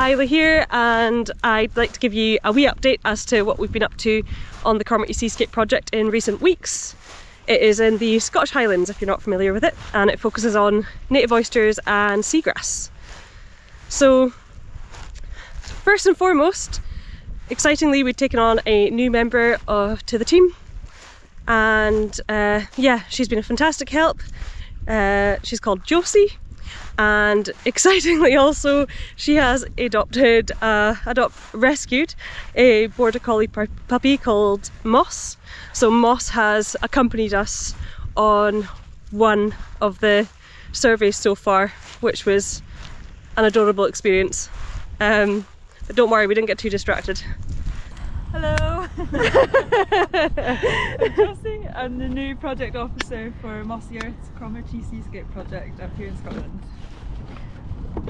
Isla here and I'd like to give you a wee update as to what we've been up to on the Cromarty Seascape project in recent weeks. It is in the Scottish Highlands if you're not familiar with it and it focuses on native oysters and seagrass. So first and foremost, excitingly we've taken on a new member of, to the team and uh, yeah she's been a fantastic help. Uh, she's called Josie and excitingly also she has adopted uh, adopt rescued a border collie puppy called Moss. So Moss has accompanied us on one of the surveys so far which was an adorable experience. Um, but don't worry we didn't get too distracted. Hello! I'm Josie, I'm the new project officer for Mossy Earth's Cromarty Seascape project up here in Scotland.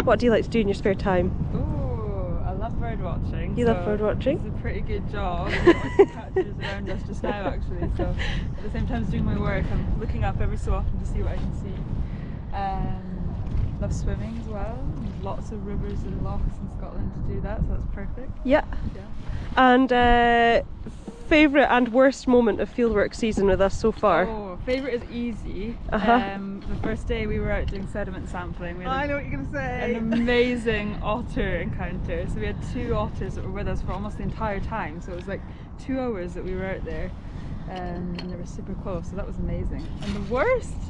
What do you like to do in your spare time? Oh, I love bird watching. You so love bird watching? It's a pretty good job. catches around us just now actually, so at the same time as doing my work, I'm looking up every so often to see what I can see. Um, love swimming as well. There's lots of rivers and lochs in Scotland to do that, so that's perfect. Yeah. Yeah. And uh, favourite and worst moment of fieldwork season with us so far? Oh, favourite is easy. Uh -huh. um, the first day we were out doing sediment sampling. We had I know what you're going to say. An amazing otter encounter. So we had two otters that were with us for almost the entire time. So it was like two hours that we were out there. Um, and they were super close, so that was amazing. And the worst?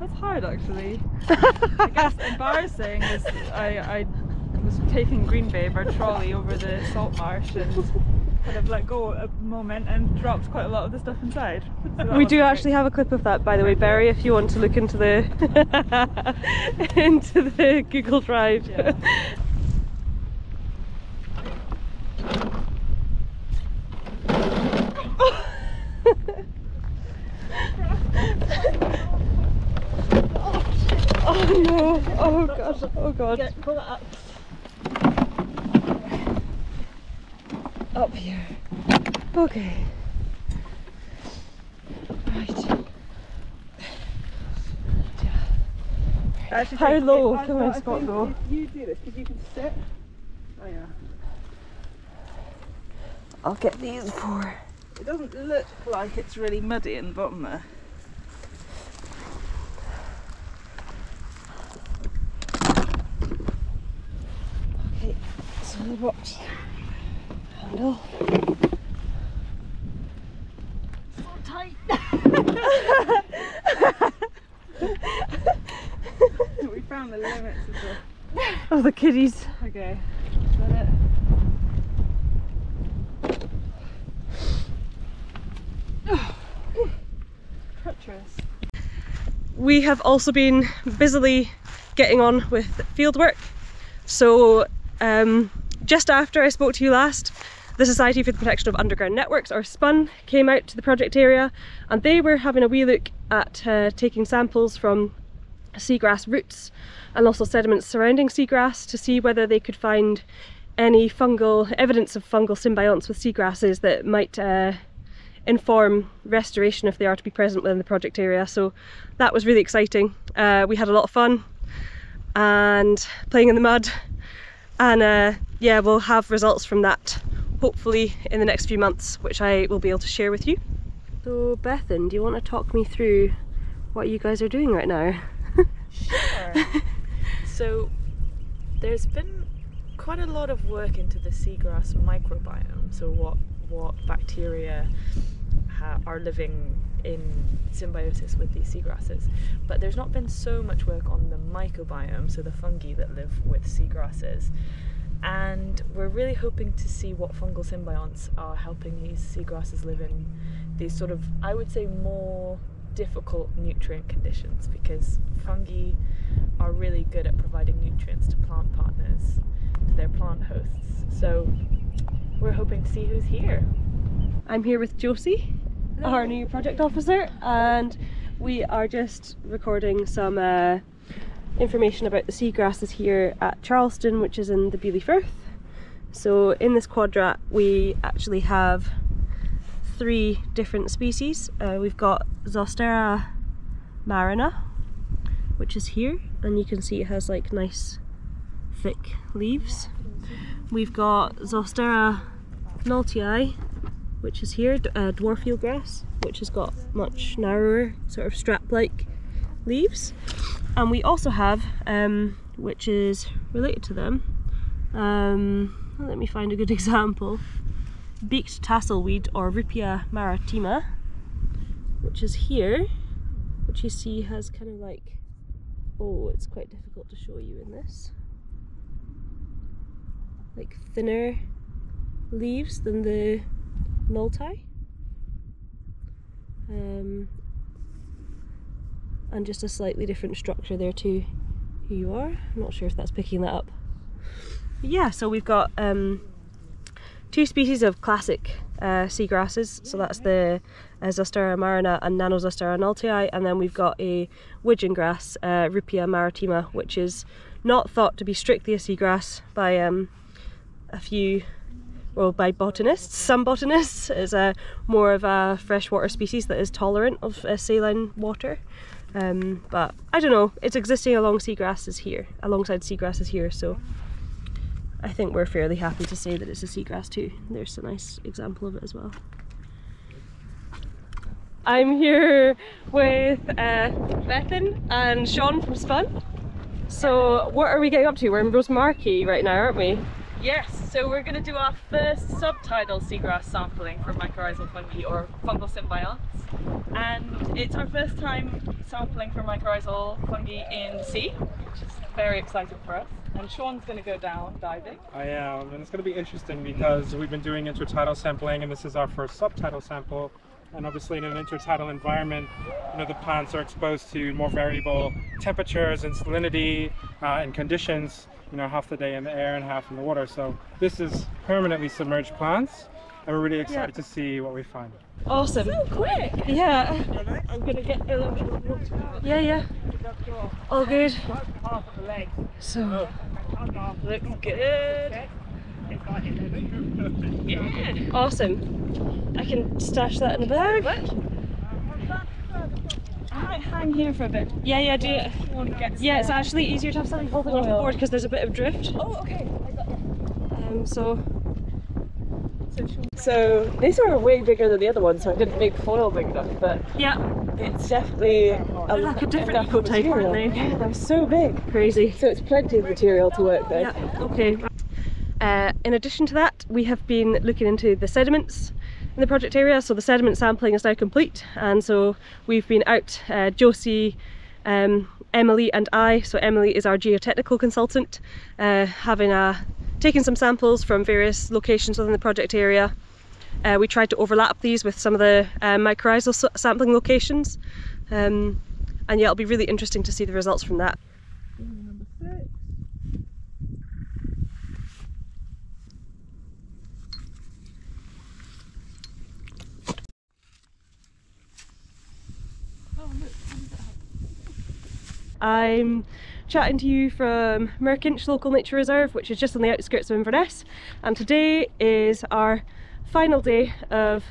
That's hard actually. I guess embarrassing is I, I was taking Green Babe, our trolley, over the salt marsh and kind of let go a moment and dropped quite a lot of the stuff inside. So we do actually great. have a clip of that by the way, Barry, if you want to look into the into the Google Drive. Yeah. oh Oh, no! Oh god! Oh god! Get, pull it up. up here. Okay. Right. Actually, How low can my spot go? You do this because you can sit. Oh yeah. I'll get these four. It doesn't look like it's really muddy in the bottom there. The. So tight. we found the limits of the. Oh, the kiddies. Okay. We have also been busily getting on with field work. So um, just after I spoke to you last, the Society for the Protection of Underground Networks, or SPUN, came out to the project area and they were having a wee look at uh, taking samples from seagrass roots and also sediments surrounding seagrass to see whether they could find any fungal evidence of fungal symbionts with seagrasses that might uh, inform restoration if they are to be present within the project area. So that was really exciting. Uh, we had a lot of fun and playing in the mud and uh, yeah we'll have results from that hopefully in the next few months, which I will be able to share with you. So Bethan, do you want to talk me through what you guys are doing right now? sure. so there's been quite a lot of work into the seagrass microbiome, so what, what bacteria are living in symbiosis with these seagrasses. But there's not been so much work on the mycobiome, so the fungi that live with seagrasses and we're really hoping to see what fungal symbionts are helping these seagrasses live in these sort of, I would say, more difficult nutrient conditions because fungi are really good at providing nutrients to plant partners, to their plant hosts. So we're hoping to see who's here. I'm here with Josie. Our new project officer, and we are just recording some uh, information about the seagrasses here at Charleston, which is in the Beauly Firth. So in this quadrat we actually have three different species. Uh, we've got Zostera marina, which is here, and you can see it has like nice thick leaves. We've got Zostera noltii, which is here, uh, dwarf eelgrass, which has got much narrower, sort of strap-like leaves. And we also have, um, which is related to them, um, let me find a good example, beaked tasselweed or Ruppia maritima, which is here, which you see has kind of like, oh, it's quite difficult to show you in this, like thinner leaves than the noltii. Um, and just a slightly different structure there to who you are. I'm not sure if that's picking that up. Yeah, so we've got um, two species of classic uh, seagrasses. So that's the uh, Zostera marina and Nanozostera noltii, and then we've got a widgeon grass, uh, Ruppia maritima, which is not thought to be strictly a seagrass by um, a few, well, by botanists. Some botanists is a more of a freshwater species that is tolerant of uh, saline water. Um, but I don't know, it's existing along seagrasses here, alongside seagrasses here, so I think we're fairly happy to say that it's a seagrass too. There's a nice example of it as well. I'm here with uh, Bethan and Sean from Spun. So what are we getting up to? We're in Rosemarkie right now, aren't we? Yes, so we're going to do our first subtidal seagrass sampling from mycorrhizal fungi or fungal symbionts. And it's our first time sampling from mycorrhizal fungi in the sea, which is very exciting for us. And Sean's going to go down diving. I am, and it's going to be interesting because we've been doing intertidal sampling, and this is our first subtidal sample. And obviously, in an intertidal environment, you know the plants are exposed to more variable temperatures and salinity uh, and conditions. You know, half the day in the air and half in the water. So this is permanently submerged plants, and we're really excited to see what we find. Awesome. So quick! Yeah. I'm going to get a little bit of water. Yeah, yeah. All good. So Looks good. Yeah. awesome. I can stash that in the bag. I might hang here for a bit. Yeah, yeah, do it. Yeah, it's actually easier to have something holding off the board because there's a bit of drift. Oh, okay. Um, so So these are way bigger than the other ones, so I didn't make foil big enough, but yeah, it's definitely a, like a different enough ecotype, aren't they? Yeah, they're so big. crazy. So it's plenty of material to work with. Yeah, okay. Uh, in addition to that, we have been looking into the sediments in the project area. So the sediment sampling is now complete, and so we've been out, uh, Josie, um, Emily, and I. So Emily is our geotechnical consultant, uh, having a taken some samples from various locations within the project area. Uh, we tried to overlap these with some of the uh, mycorrhizal sampling locations, um, and yeah, it'll be really interesting to see the results from that. I'm chatting to you from Merkinch Local Nature Reserve, which is just on the outskirts of Inverness, and today is our final day of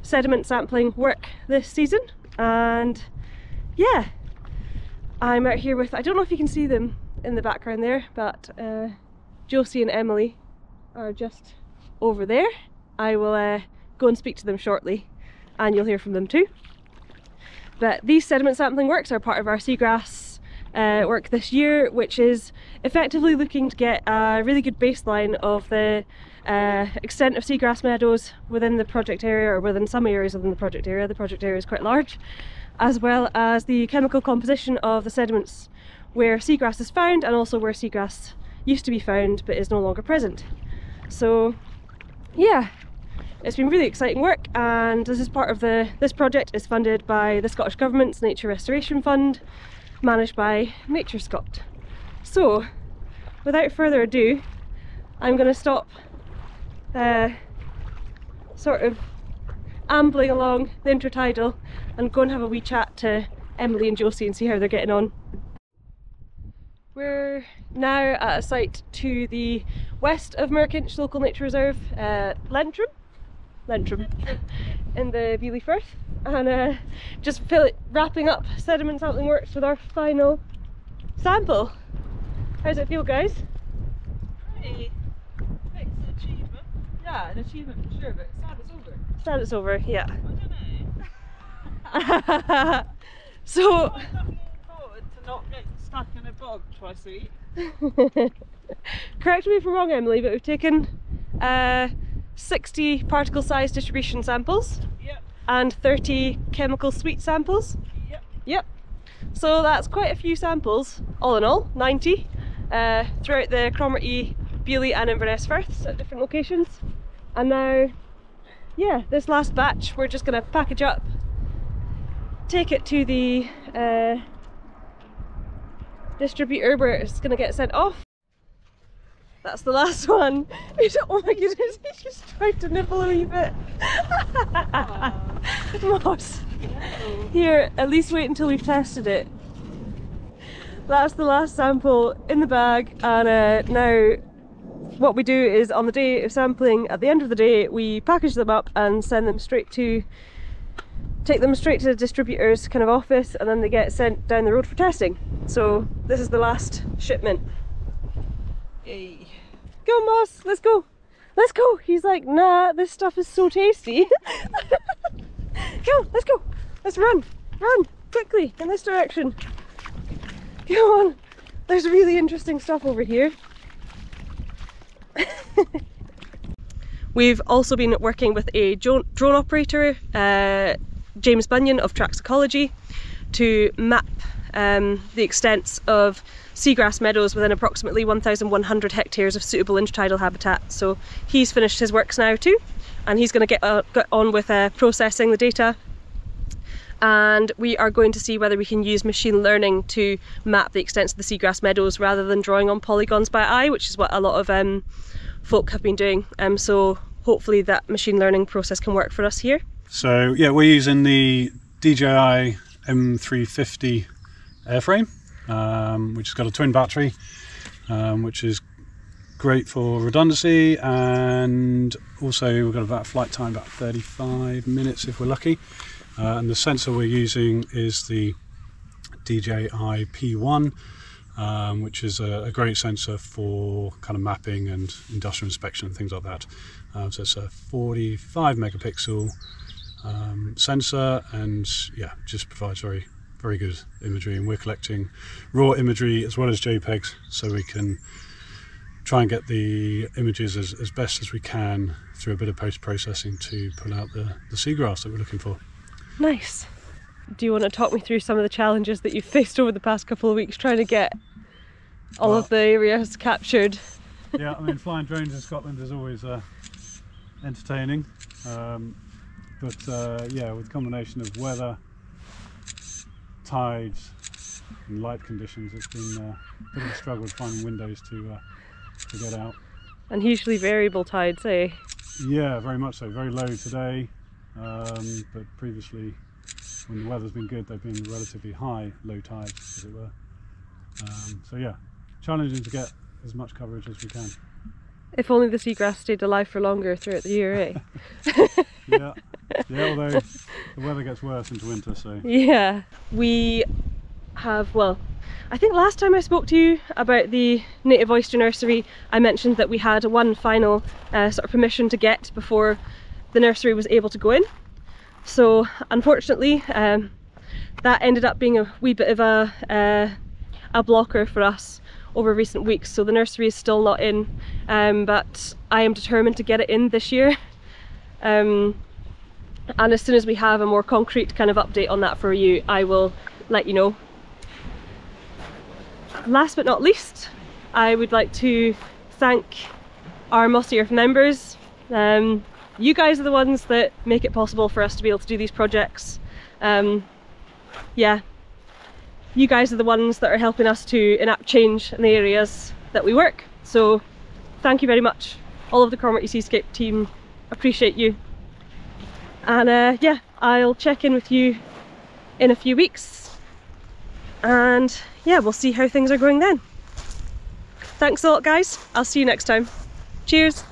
sediment sampling work this season. And yeah, I'm out here with, I don't know if you can see them in the background there, but uh, Josie and Emily are just over there. I will uh, go and speak to them shortly, and you'll hear from them too. But these sediment sampling works are part of our seagrass uh, work this year, which is effectively looking to get a really good baseline of the uh, extent of seagrass meadows within the project area or within some areas within the project area. The project area is quite large, as well as the chemical composition of the sediments where seagrass is found and also where seagrass used to be found but is no longer present. So, yeah, it's been really exciting work and this is part of the this project is funded by the Scottish Government's Nature Restoration Fund managed by NatureScot. So without further ado I'm going to stop uh, sort of ambling along the intertidal and go and have a wee chat to Emily and Josie and see how they're getting on. We're now at a site to the west of Merkinch Local Nature Reserve, uh, Lentrum, Lentrum, in the Beauly Firth, and uh, just fill it, wrapping up sediment sampling works with our final sample. How's it feel, guys? pretty it's an achievement. Yeah, an achievement for sure, but sad it's over. Sad it's over, yeah. I don't know. so, I'm to not getting stuck in a bog twice a week. correct me if I'm wrong, Emily, but we've taken uh, 60 particle size distribution samples Yep. and 30 chemical suite samples. Yep. Yep. So that's quite a few samples, all in all, 90, uh, throughout the Cromarty, Beauly and Inverness Firths at different locations. And now, yeah, this last batch we're just going to package up, take it to the uh, distributor where it's going to get sent off. That's the last one. Oh my goodness, he just tried to nibble a wee bit. Moss. Here, at least wait until we've tested it. That's the last sample in the bag, and uh, now what we do is on the day of sampling, at the end of the day, we package them up and send them straight to, take them straight to the distributor's kind of office, and then they get sent down the road for testing. So this is the last shipment. Yay. Go Moss, let's go. Let's go. He's like, nah, this stuff is so tasty. go, let's go. Let's run. Run quickly in this direction. Come on. There's really interesting stuff over here. We've also been working with a drone operator, uh, James Bunyan of Tracks Ecology, to map um, the extents of seagrass meadows within approximately 1,100 hectares of suitable intertidal habitat. So he's finished his works now too, and he's going to get, uh, get on with uh, processing the data. And we are going to see whether we can use machine learning to map the extents of the seagrass meadows rather than drawing on polygons by eye, which is what a lot of um, folk have been doing. Um, so hopefully that machine learning process can work for us here. So yeah, we're using the DJI M350 airframe, um, which has got a twin battery, um, which is great for redundancy, and also we've got about flight time about 35 minutes if we're lucky. Uh, and the sensor we're using is the DJI P1, um, which is a, a, great sensor for kind of mapping and industrial inspection and things like that. Um, so it's a 45 megapixel um, sensor, and yeah, just provides very very good imagery. And we're collecting raw imagery as well as JPEGs, so we can try and get the images as, as best as we can through a bit of post processing to pull out the, the seagrass that we're looking for. Nice. Do you want to talk me through some of the challenges that you've faced over the past couple of weeks trying to get all Well- of the areas captured? yeah, I mean, flying drones in Scotland is always uh, entertaining, um, but uh, yeah, with combination of weather, tides, and light conditions, it's been uh, a bit of a struggle finding windows to uh, to get out. And hugely variable tides, eh? Yeah, very much so. Very low today, um, but previously, when the weather's been good, they've been relatively high low tides, as it were. Um, so yeah, challenging to get as much coverage as we can. If only the seagrass stayed alive for longer throughout the year, eh? Yeah, yeah. Although the weather gets worse into winter, so Yeah, we have, well, I think last time I spoke to you about the native oyster nursery, I mentioned that we had one final uh, sort of permission to get before the nursery was able to go in. So unfortunately, um, that ended up being a wee bit of a, uh, a blocker for us over recent weeks. So the nursery is still not in, um, but I am determined to get it in this year. Um, and as soon as we have a more concrete kind of update on that for you, I will let you know. Last but not least, I would like to thank our Mossy Earth members. Um, you guys are the ones that make it possible for us to be able to do these projects. Um, yeah, you guys are the ones that are helping us to enact change in the areas that we work. So thank you very much. All of the Cromarty Seascape team appreciate you. And uh, yeah, I'll check in with you in a few weeks. And yeah, we'll see how things are going then. Thanks a lot, guys. I'll see you next time. Cheers.